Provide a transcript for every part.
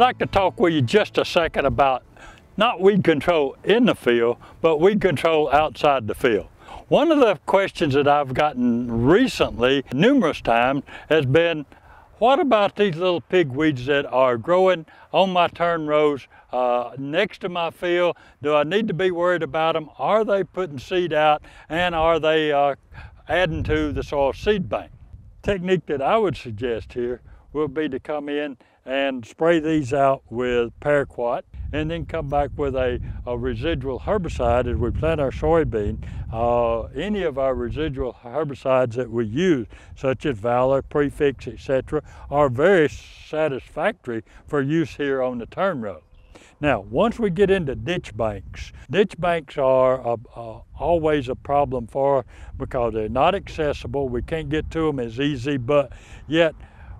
like to talk with you just a second about not weed control in the field, but weed control outside the field. One of the questions that I've gotten recently, numerous times, has been, what about these little pigweeds that are growing on my turn rows uh, next to my field? Do I need to be worried about them? Are they putting seed out and are they uh, adding to the soil seed bank? Technique that I would suggest here would be to come in and spray these out with paraquat and then come back with a, a residual herbicide as we plant our soybean. Uh, any of our residual herbicides that we use, such as Valor, Prefix, etc., are very satisfactory for use here on the turn row. Now, once we get into ditch banks, ditch banks are always a problem for us because they're not accessible. We can't get to them as easy, but yet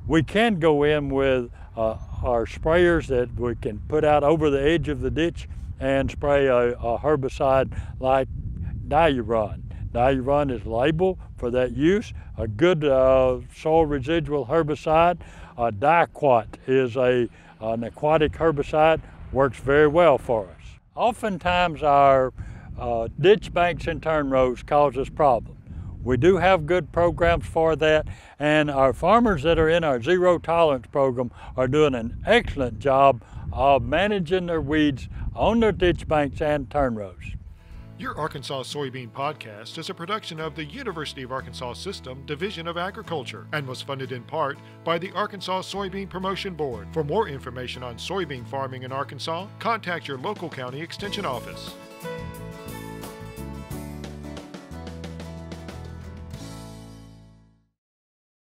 we can go in with uh, our sprayers that we can put out over the edge of the ditch and spray a, a herbicide like Diuron. Diuron is labeled for that use. A good uh, soil residual herbicide. Uh, Diquat is a, an aquatic herbicide, works very well for us. Oftentimes our uh, ditch banks and turn rows cause us problems. We do have good programs for that, and our farmers that are in our zero tolerance program are doing an excellent job of managing their weeds on their ditch banks and turn rows. Your Arkansas Soybean Podcast is a production of the University of Arkansas System Division of Agriculture and was funded in part by the Arkansas Soybean Promotion Board. For more information on soybean farming in Arkansas, contact your local county extension office.